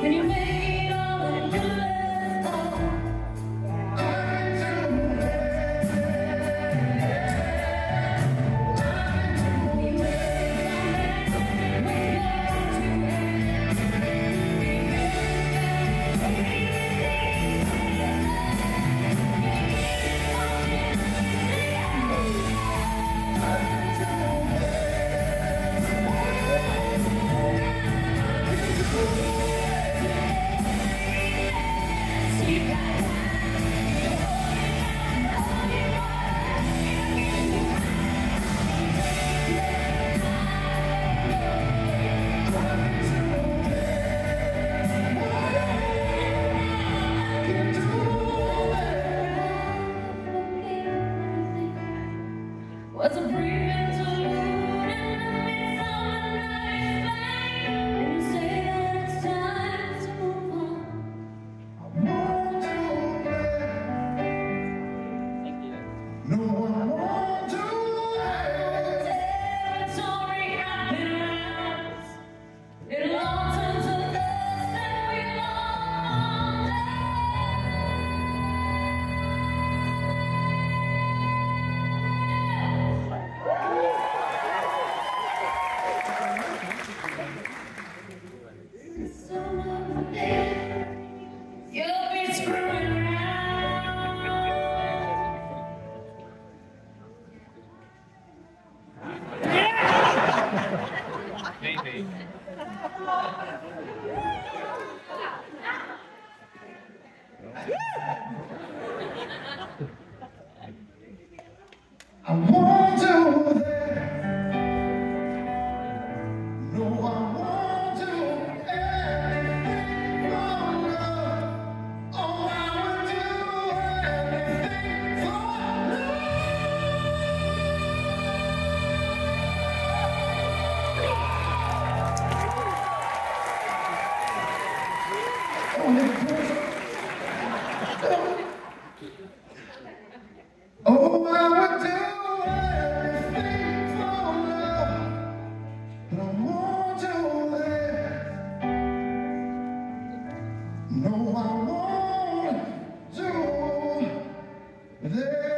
Can you make Was a aí. Amor. oh, I would do everything for love, but I won't do that. No, I won't do that.